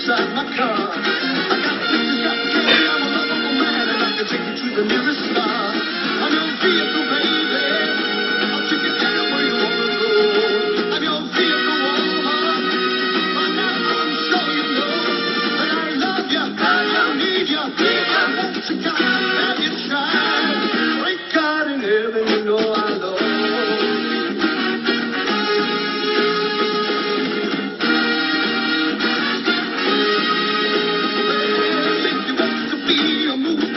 inside my car. I got things got to carry. I'm a man, and I can take you to the nearest. I'm your vehicle, baby. I'll take you anywhere you wanna go. I'm your vehicle, woman. You I love. I real movie.